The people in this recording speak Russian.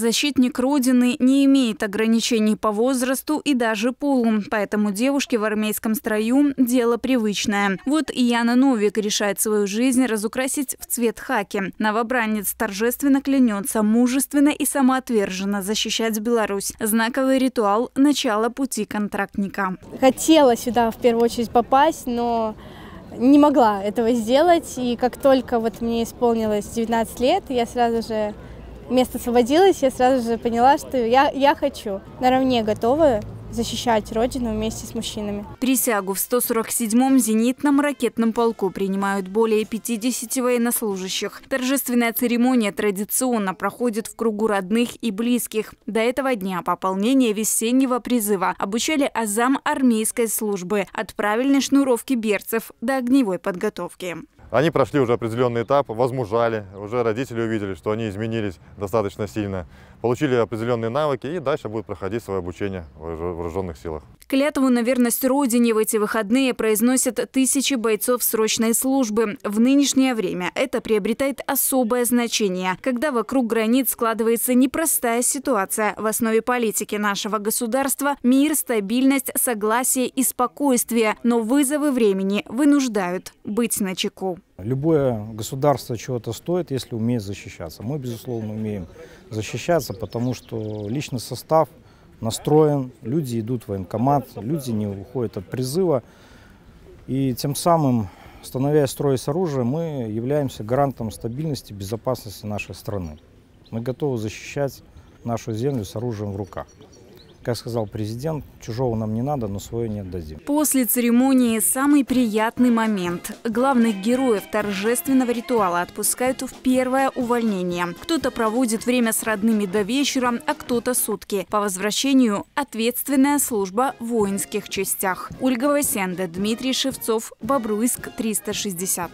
Защитник Родины не имеет ограничений по возрасту и даже полу, поэтому девушке в армейском строю – дело привычное. Вот и Яна Новик решает свою жизнь разукрасить в цвет хаки. Новобранец торжественно клянется мужественно и самоотверженно защищать Беларусь. Знаковый ритуал – начало пути контрактника. Хотела сюда в первую очередь попасть, но не могла этого сделать. И как только вот мне исполнилось 19 лет, я сразу же место освободилось, я сразу же поняла, что я, я хочу. Наравне готова защищать Родину вместе с мужчинами. Присягу в 147-м зенитном ракетном полку принимают более 50 военнослужащих. Торжественная церемония традиционно проходит в кругу родных и близких. До этого дня пополнение весеннего призыва обучали азам армейской службы от правильной шнуровки берцев до огневой подготовки. Они прошли уже определенный этап, возмужали, уже родители увидели, что они изменились достаточно сильно, получили определенные навыки и дальше будут проходить свое обучение в вооруженных силах. Клятву на верность Родине в эти выходные произносят тысячи бойцов срочной службы. В нынешнее время это приобретает особое значение, когда вокруг границ складывается непростая ситуация. В основе политики нашего государства – мир, стабильность, согласие и спокойствие. Но вызовы времени вынуждают быть начеку. Любое государство чего-то стоит, если умеет защищаться. Мы, безусловно, умеем защищаться, потому что личный состав настроен, люди идут в военкомат, люди не уходят от призыва. И тем самым, становясь строя с оружием, мы являемся гарантом стабильности, безопасности нашей страны. Мы готовы защищать нашу землю с оружием в руках. Как сказал президент, чужого нам не надо, но свое не отдадим. После церемонии самый приятный момент. Главных героев торжественного ритуала отпускают в первое увольнение. Кто-то проводит время с родными до вечера, а кто-то сутки. По возвращению ответственная служба в воинских частях. Ольга Васенда, Дмитрий Шевцов, Бобруйск, 360.